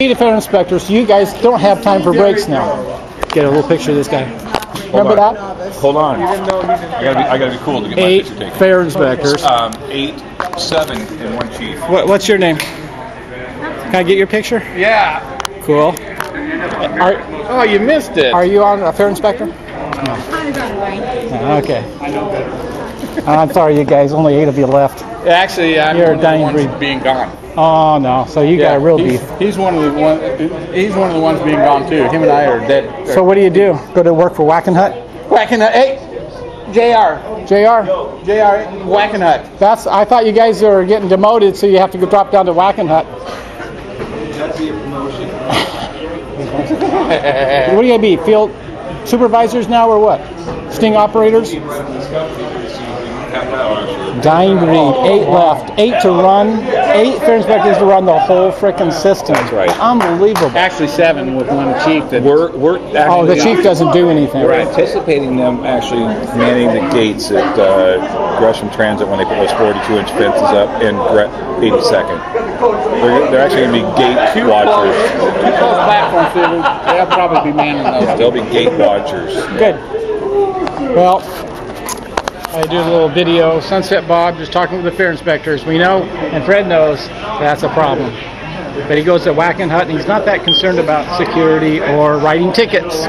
need a fare inspector, so you guys don't have time for breaks now. Get a little picture of this guy. Remember on. that? Hold on. I gotta be, I gotta be cool to get my Eight picture taken. fare inspectors. Um, eight, seven, and one chief. What, what's your name? Can I get your picture? Yeah. Cool. Are, Oh, you missed it. are you on a fare inspector? No. Okay. I'm sorry, you guys. Only eight of you left. Actually, I'm You're a one of the ones breed. being gone. Oh no. So you got a real he's, beef. He's one of the one. He's one of the ones being gone too. Him and I are dead. So what do you do? Go to work for Wackenhut? whacking hut. Hey, Jr. Jr. Jr. Wackenhut. That's. I thought you guys are getting demoted, so you have to go drop down to Wackenhut. That's be a promotion. What do you gonna be? Field supervisors now, or what? Sting operators? Dying breed. Eight left. Eight to run. Eight fare inspectors to run the whole frickin' system. That's right. Unbelievable. Actually, seven with one chief. That We're, we're actually, Oh, the chief doesn't do anything. We're anticipating them actually manning the gates at uh, Gresham Transit when they put those 42-inch fences up in Gre- 82nd. They're, they're actually going to be gate watchers. two platforms. They'll, they'll probably be manning those. They'll be gate watchers. Good. Well, I do a little video, Sunset Bob, just talking with the fare inspectors. We know, and Fred knows, that's a problem. But he goes to Wackenhut, and he's not that concerned about security or writing tickets.